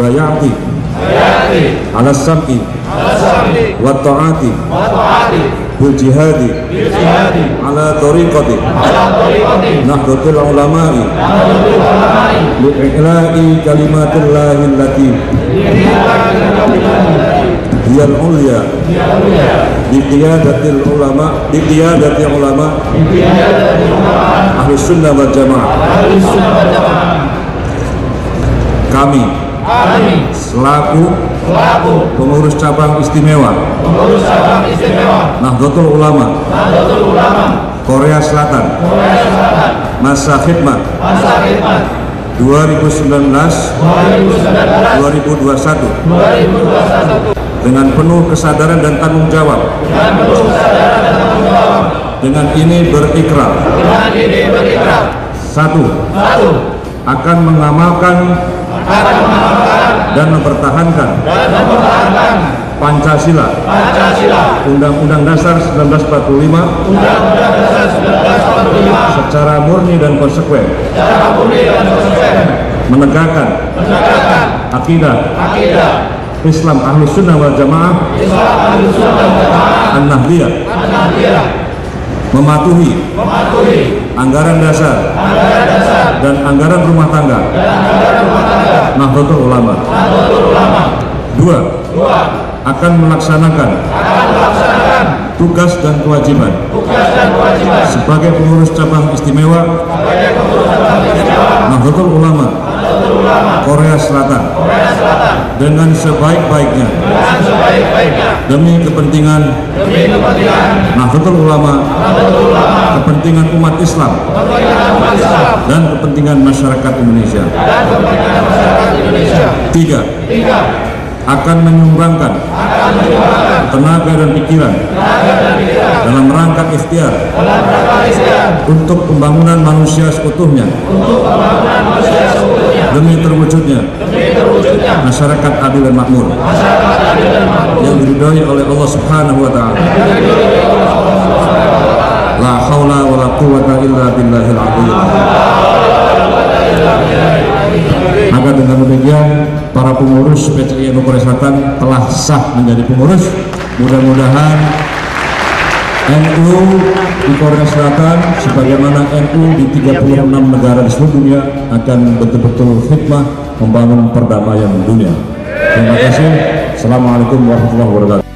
bayati. Bayati. Ala sam'i ala sam'i wa ta'ati. Wa ta'ati. Bil jihadi. Bil jihadi. Ala tariqati. Ala tariqati. Nahdlatul ulama'i. Nahdlatul ulama'i. Kalimatillahi allati. Hiya al-ulya biqiyadatil ulama biqiyadati ulama. Ahli sunnah wal jamaah. Ahli sunnah wal jamaah. Kami kami selaku selaku pengurus cabang istimewa. pengurus cabang istimewa. Nahdlatul Ulama. Nahdlatul Ulama. Korea Selatan. Korea Selatan. Masa khidmat. Masa khidmat. 2019 2019 2021 2021 dengan penuh kesadaran dan tanggung jawab. Dengan penuh kesadaran dan tanggung jawab. Dengan ini berikrar. Dengan ini berikrar. Satu. Satu. Akan mengamalkan dan mempertahankan dan mempertahankan Pancasila. Undang-Undang Dasar 1945 Undang-Undang Dasar 1945 secara murni dan konsekuen secara murni dan konsekuen menegakkan menegakkan akidah akidah Islam Ahlu Sunnah wal Jamaah Islam ahli sunnah wal jamaah An-Nahdliyah an-nahdiyah mematuhi mematuhi anggaran dasar anggaran dasar dan anggaran rumah tangga dan anggaran rumah tangga. Nahdlatul Ulama. Nahdlatul Ulama. Dua, dua. akan melaksanakan akan melaksanakan tugas dan kewajiban tugas dan kewajiban sebagai pengurus cabang istimewa sebagai pengurus cabang istimewa. Nahdlatul Ulama Nahdlatul Ulama. Korea Selatan Korea Selatan. dengan sebaik-baiknya dengan sebaik-baiknya demi kepentingan demi kepentingan Nahdlatul Ulama, Nahdlatul Ulama kepentingan umat Islam kepentingan umat Islam dan kepentingan masyarakat Indonesia. dan kepentingan masyarakat Indonesia. Tiga, tiga akan menyumbangkan akan menyumbangkan tenaga dan pikiran tenaga dan pikiran dalam rangka ikhtiar dalam rangka ikhtiar untuk pembangunan manusia seutuhnya. untuk pembangunan manusia seutuhnya. Demi terwujudnya. Demi terwujudnya masyarakat adil dan makmur masyarakat adil dan makmur yang diridhoi oleh Allah Subhanahu wa taala. La haula wa la quwwata illa billahil azim. Maka dengan demikian para pengurus PCI NU Korea Selatan telah sah menjadi pengurus. Mudah-mudahan NU di Korea Selatan sebagaimana NU di 36 negara di seluruh dunia akan betul-betul hikmah membangun perdamaian dunia. Terima kasih. Assalamualaikum warahmatullahi wabarakatuh.